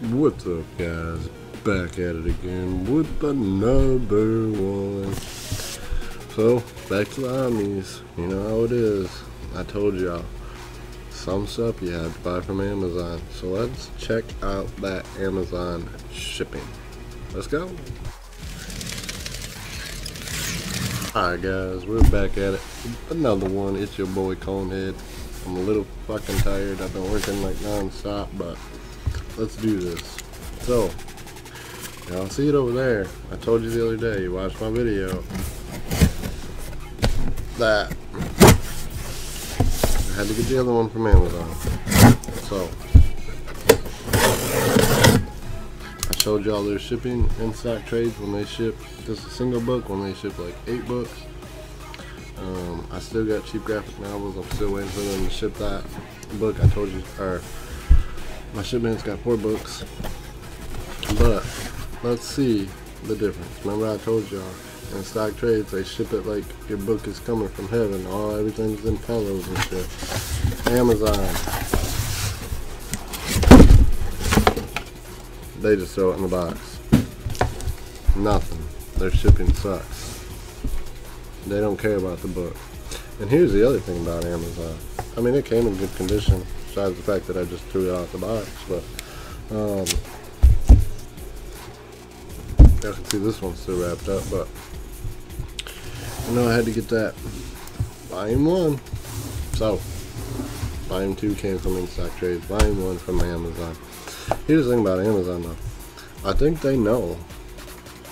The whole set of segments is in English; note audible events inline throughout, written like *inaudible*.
What's up, guys? Back at it again with another one. So, back to the Omnis. You know how it is. I told y'all. Some stuff you have to buy from Amazon. So let's check out that Amazon shipping. Let's go. Alright guys, we're back at it. Another one. It's your boy KohnHead. I'm a little fucking tired. I've been working like non-stop, but let's do this. So, y'all see it over there. I told you the other day, you watched my video. That. I had to get the other one from Amazon. So, I showed y'all their shipping in stock trades when they ship just a single book, when they ship like eight books. Um, I still got cheap graphic novels. I'm still waiting for them to ship that book. I told you, or my shipment's got four books. But let's see the difference. Remember I told y'all in stock trades they ship it like your book is coming from heaven. All everything's in pillows and shit. Amazon. They just throw it in the box. Nothing. Their shipping sucks. They don't care about the book. And here's the other thing about Amazon. I mean, it came in good condition, besides the fact that I just threw it out the box. But, um, I can see this one's still wrapped up, but I know I had to get that volume one. So, volume two came from InStock Trades, volume one from Amazon. Here's the thing about Amazon though. I think they know.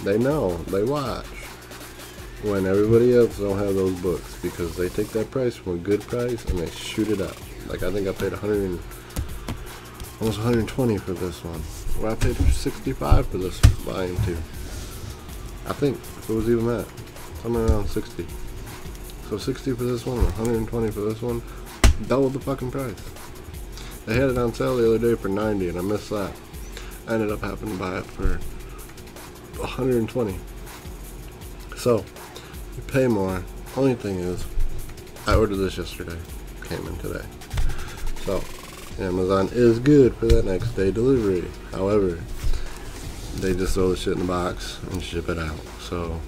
They know. They watch when everybody else don't have those books because they take that price from a good price and they shoot it up. Like I think I paid 100 and, almost 120 for this one. Well, I paid 65 for this volume two. I think it was even that, somewhere around 60. So 60 for this one, 120 for this one, double the fucking price. They had it on sale the other day for 90 and I missed that. I ended up having to buy it for 120. So, you pay more. Only thing is, I ordered this yesterday. Came in today. So, Amazon is good for that next day delivery. However, they just throw the shit in the box and ship it out. So,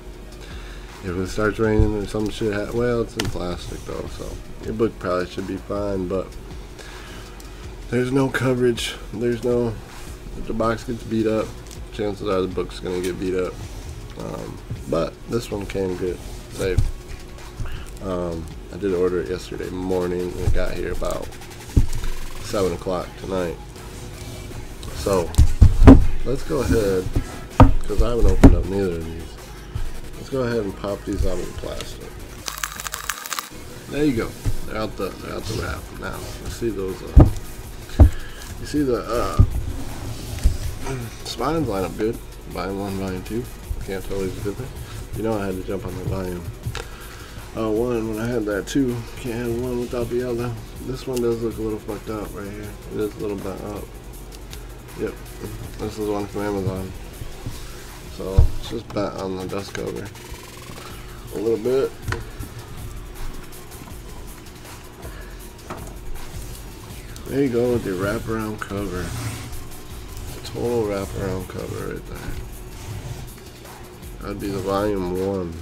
if it starts raining or some shit, ha- well, it's in plastic though, so your book probably should be fine. But there's no coverage. There's no. If the box gets beat up, chances are the book's gonna get beat up. Um, but this one came good, Um, I did order it yesterday morning. And it got here about seven o'clock tonight. So let's go ahead, because I haven't opened up neither of these. Let's go ahead and pop these out of the plastic. There you go. They're out the they're out the wrap now. You see those? Uh, you see the uh, *clears throat* spines line up good. Volume one, volume two. Can't tell these different. You know I had to jump on the volume. Uh, one when I had that too. Can't have one without the other. This one does look a little fucked up right here. It is a little bent up. Yep. This is one from Amazon. So it's just bent on the dust cover. A little bit. There you go with your wraparound cover. The total wraparound cover right there. That'd be the volume one.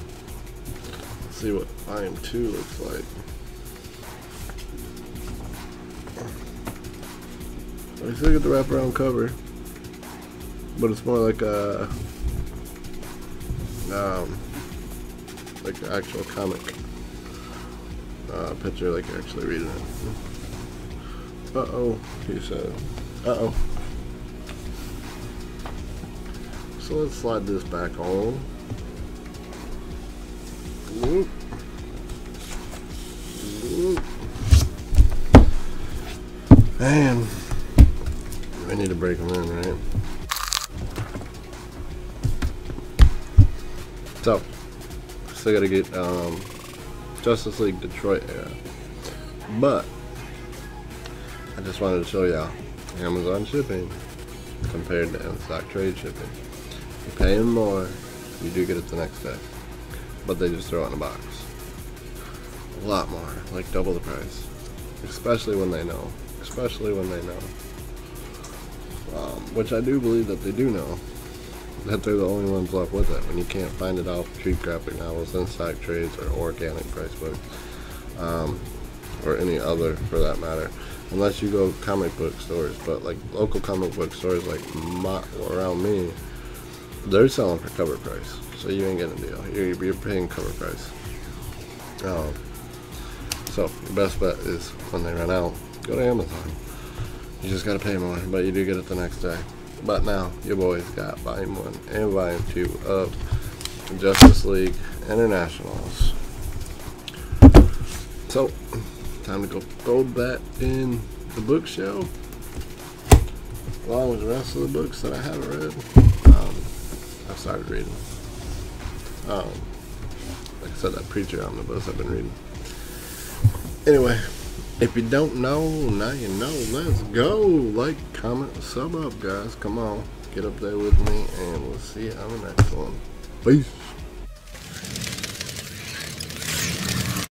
Let's see what volume two looks like. I still get the wraparound cover, but it's more like a um, like the actual comic uh, picture, like you're actually reading it. Uh oh, he said. Uh oh. So let's slide this back on. And I need to break them in, right? So, still gotta get um, Justice League Detroit era. But, I just wanted to show y'all Amazon shipping compared to in-stock trade shipping. You're paying more, you do get it the next day. But they just throw it in a box. A lot more, like double the price. Especially when they know. Especially when they know. Um, which I do believe that they do know that they're the only ones left with it when you can't find it off cheap graphic novels, in stock trades, or organic price books, um, or any other for that matter. Unless you go comic book stores, but like local comic book stores like my, around me, they're selling for cover price, so you ain't getting a deal. You're, you're paying cover price. Um, so your best bet is when they run out, go to Amazon. You just gotta pay more, but you do get it the next day. But now, your boys got Volume 1 and Volume 2 of Justice League Internationals. So, time to go throw that in the bookshelf. Along with the rest of the books that I haven't read. Um, I've started reading. Um, like I said, that Preacher omnibus I've been reading. Anyway, if you don't know, now you know. Let's go. Like, comment, sub up, guys. Come on. Get up there with me, and we'll see you on the next one. Peace.